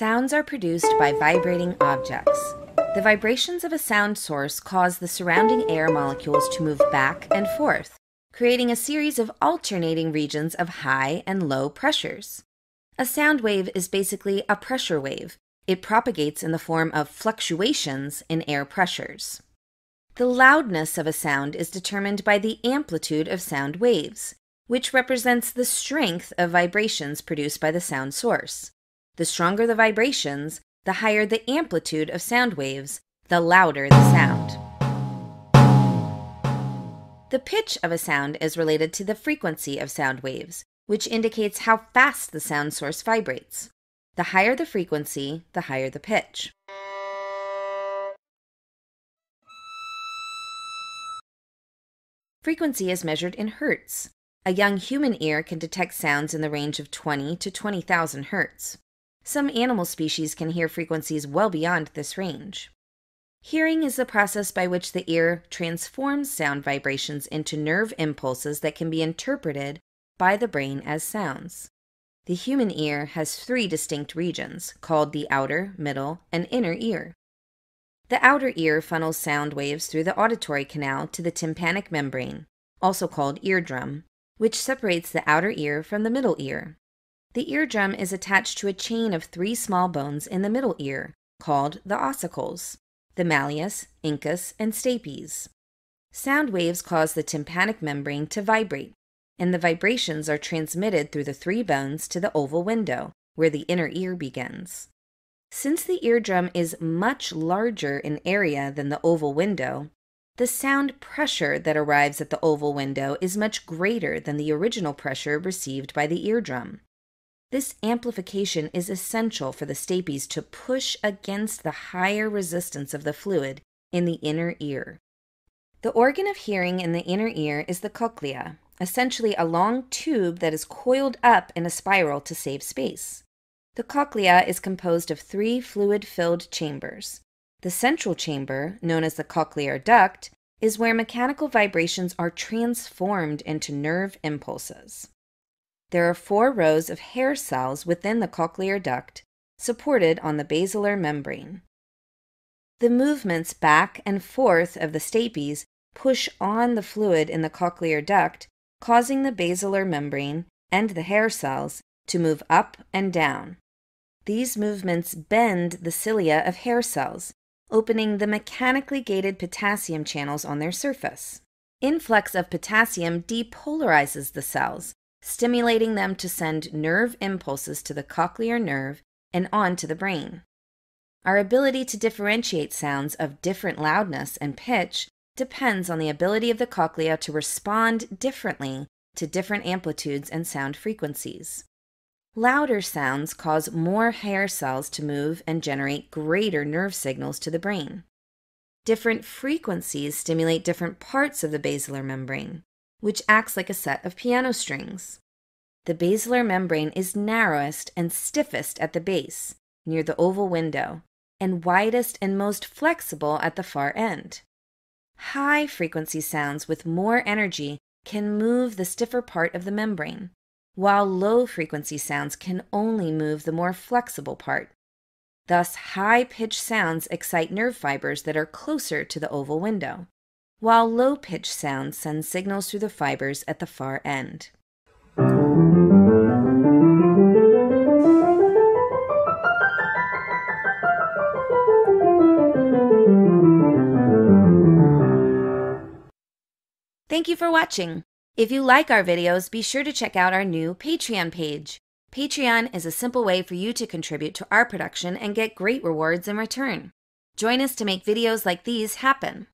Sounds are produced by vibrating objects. The vibrations of a sound source cause the surrounding air molecules to move back and forth, creating a series of alternating regions of high and low pressures. A sound wave is basically a pressure wave. It propagates in the form of fluctuations in air pressures. The loudness of a sound is determined by the amplitude of sound waves, which represents the strength of vibrations produced by the sound source. The stronger the vibrations, the higher the amplitude of sound waves, the louder the sound. The pitch of a sound is related to the frequency of sound waves, which indicates how fast the sound source vibrates. The higher the frequency, the higher the pitch. Frequency is measured in hertz. A young human ear can detect sounds in the range of 20 to 20,000 hertz. Some animal species can hear frequencies well beyond this range. Hearing is the process by which the ear transforms sound vibrations into nerve impulses that can be interpreted by the brain as sounds. The human ear has three distinct regions, called the outer, middle, and inner ear. The outer ear funnels sound waves through the auditory canal to the tympanic membrane, also called eardrum, which separates the outer ear from the middle ear. The eardrum is attached to a chain of three small bones in the middle ear, called the ossicles, the malleus, incus, and stapes. Sound waves cause the tympanic membrane to vibrate, and the vibrations are transmitted through the three bones to the oval window, where the inner ear begins. Since the eardrum is much larger in area than the oval window, the sound pressure that arrives at the oval window is much greater than the original pressure received by the eardrum. This amplification is essential for the stapes to push against the higher resistance of the fluid in the inner ear. The organ of hearing in the inner ear is the cochlea, essentially a long tube that is coiled up in a spiral to save space. The cochlea is composed of three fluid filled chambers. The central chamber, known as the cochlear duct, is where mechanical vibrations are transformed into nerve impulses. There are four rows of hair cells within the cochlear duct, supported on the basilar membrane. The movements back and forth of the stapes push on the fluid in the cochlear duct, causing the basilar membrane and the hair cells to move up and down. These movements bend the cilia of hair cells, opening the mechanically gated potassium channels on their surface. Influx of potassium depolarizes the cells, stimulating them to send nerve impulses to the cochlear nerve and on to the brain. Our ability to differentiate sounds of different loudness and pitch depends on the ability of the cochlea to respond differently to different amplitudes and sound frequencies. Louder sounds cause more hair cells to move and generate greater nerve signals to the brain. Different frequencies stimulate different parts of the basilar membrane which acts like a set of piano strings. The basilar membrane is narrowest and stiffest at the base, near the oval window, and widest and most flexible at the far end. High frequency sounds with more energy can move the stiffer part of the membrane, while low frequency sounds can only move the more flexible part. Thus, high pitched sounds excite nerve fibers that are closer to the oval window while low pitched sounds send signals through the fibers at the far end. Thank you for watching. If you like our videos, be sure to check out our new Patreon page. Patreon is a simple way for you to contribute to our production and get great rewards in return. Join us to make videos like these happen.